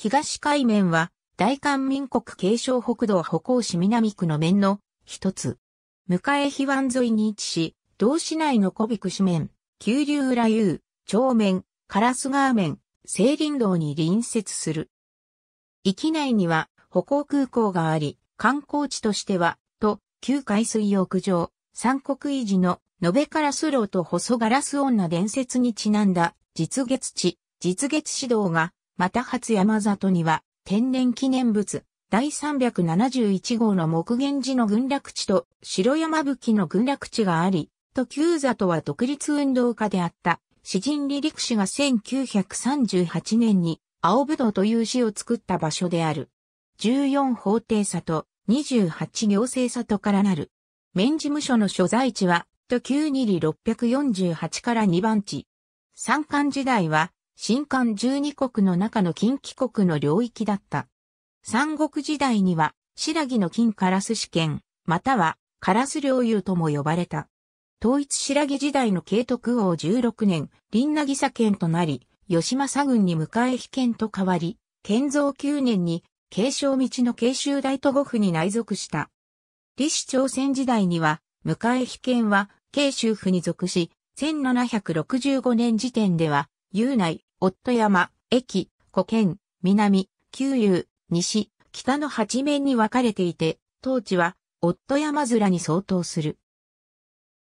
東海面は大韓民国継承北道歩行市南区の面の一つ。向江碑湾沿いに位置し、同市内の小ビク市面、九流浦遊、町面、烏川面、西林道に隣接する。域内には歩行空港があり、観光地としては、と、旧海水浴場、三国維持の延べカラスローと細ガラス女伝説にちなんだ実月地、実月指導が、また初山里には天然記念物第371号の木源寺の群落地と白山吹の群落地があり、と旧里は独立運動家であった詩人離陸氏が1938年に青ぶどうという詩を作った場所である。14法定里、28行政里からなる。免事務所の所在地はと9二里648から2番地。三冠時代は、新冠12国の中の近畿国の領域だった。三国時代には、白木の金カラス試験、または、カラス領有とも呼ばれた。統一白木時代の慶徳王16年、林渚県となり、吉政軍に迎え被県と変わり、建造9年に、慶正道の慶州大都護府に内属した。李氏朝鮮時代には、迎え被県は、慶州府に属し、1765年時点では、有内、夫山、駅、古県、南、旧友、西、北の八面に分かれていて、当地は、夫山面に相当する。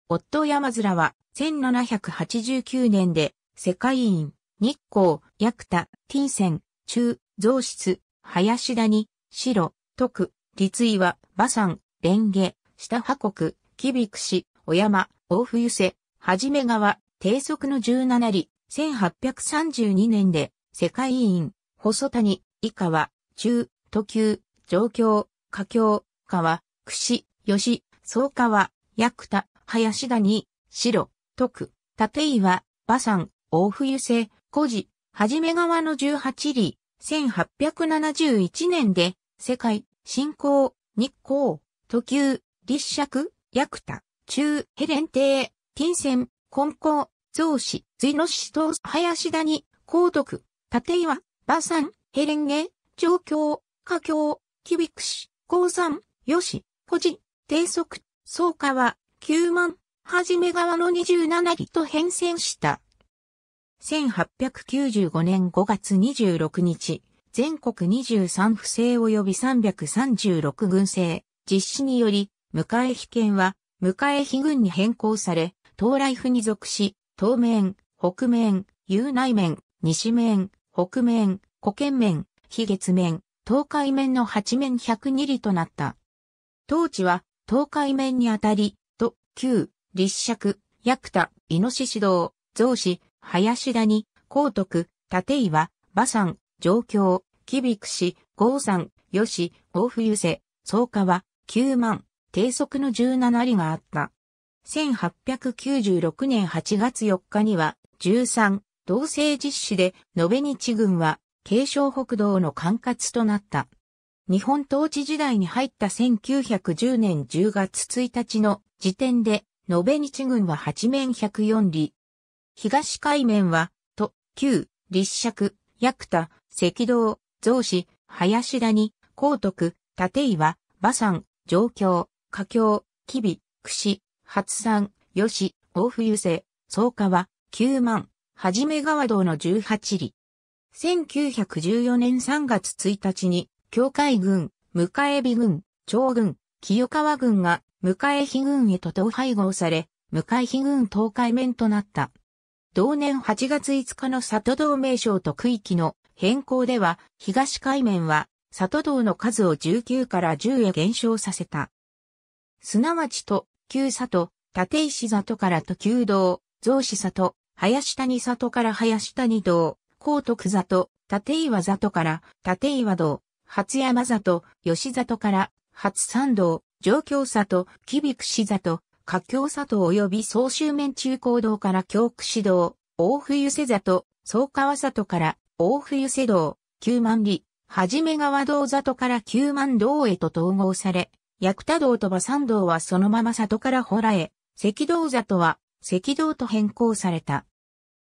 夫山面は、1789年で、世界院、日光、薬田、金泉、中、増室、林谷、白、徳、立位は、馬山、蓮華、下破国、木ビクシ、小山、大冬瀬、はじめ川、低速の17里、1832年で、世界委員、細谷、以下は、中、都級、上京、下京、川、串、吉、総川、薬田、林谷、白、徳、立岩、馬山、大冬瀬、古事、はじめ川の18里、1871年で、世界、新興、日光、都級、立尺、薬田、中、ヘレン亭、金銭、根高、増子、隋の死闘、林谷、高徳、立岩、馬山、ヘレンゲ、上京、下京、キビクシ、高山、吉、古事、低速、総川、九万、はじめ川の27里と変遷した。1895年5月26日、全国23府政及び336軍政、実施により、迎え被県は迎え碑郡に変更され、東来府に属し、東面、北面、有内面、西面、北面、古県面、非月面、東海面の八面102里となった。当地は東海面にあたり、と、旧、立尺、薬田、イノシシ道、増子、林谷、高徳、立岩、馬山、上京、木ビクシ、郷山、吉、大冬瀬、総川、九万、低速の17里があった。1896年8月4日には、13、同性実施で、延べ日軍は、継承北道の管轄となった。日本統治時代に入った1910年10月1日の時点で、延べ日軍は8面104里。東海面は、と、旧、立尺、薬田、赤道、増子、林谷、高徳、立岩、馬山、上京、下京、吉備、串、初山、吉、大冬瀬、総川、九万、はじめ川道の18里。1914年3月1日に、境界軍、向江美軍、長軍、清川軍が、向江比軍へと統廃合され、向江比軍東海面となった。同年8月5日の里道名称と区域の変更では、東海面は、里道の数を19から10へ減少させた。すなわちと、旧里、立石里からと旧道、増子里、林谷里から林谷道、高徳里、立岩里から立岩道、初山里、吉里から初山道、上京里、木ビクシ里、下京里及び総集面中高道から京串道、大冬瀬里、総川里から大冬瀬道、九万里、はじめ川道里から九万道へと統合され、薬田道と馬山道はそのまま里からほらへ、赤道里は赤道と変更された。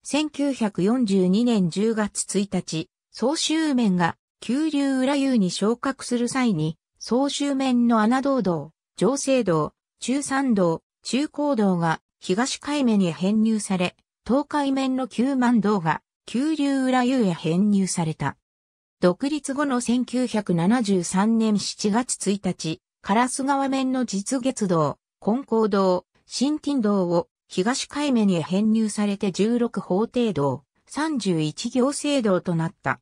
1942年10月1日、総集面が急流裏遊に昇格する際に、総集面の穴道道、上西道、中山道、中高道が東海面へ編入され、東海面の九万道が急流裏遊へ編入された。独立後の1973年7月1日、烏川面の実月道、金光道、新天道を東海面へ編入されて16法定道、31行政道となった。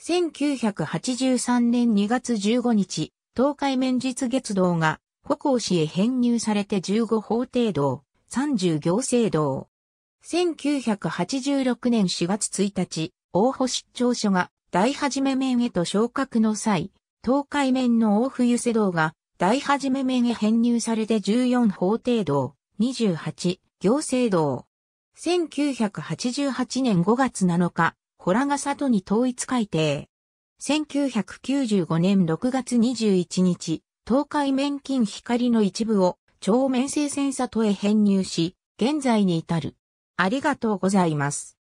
1983年2月15日、東海面実月道が歩行市へ編入されて15法定道、30行政道。1986年4月1日、大保出張所が大はじめ面へと昇格の際、東海面の大冬瀬道が大はじめ面へ編入されて14法定道、28行政道。1988年5月7日、ホラガ里に統一改定。1995年6月21日、東海面金光の一部を超面生線里へ編入し、現在に至る。ありがとうございます。